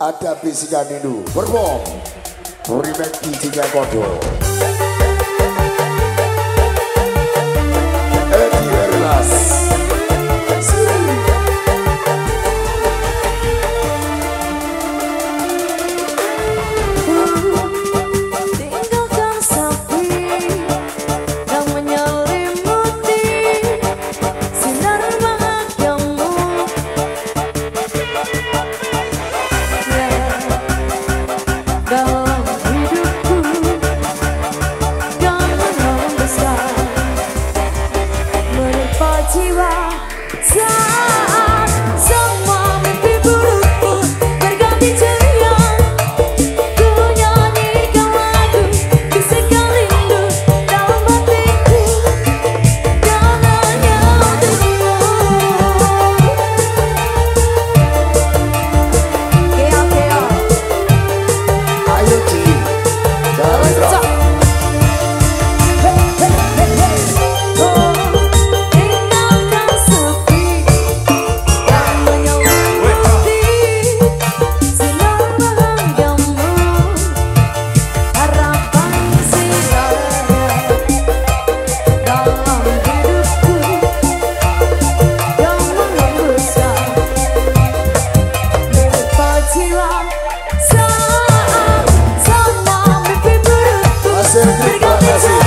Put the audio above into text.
ada bisikan itu perform remake DJ Kodo Edi time. Así.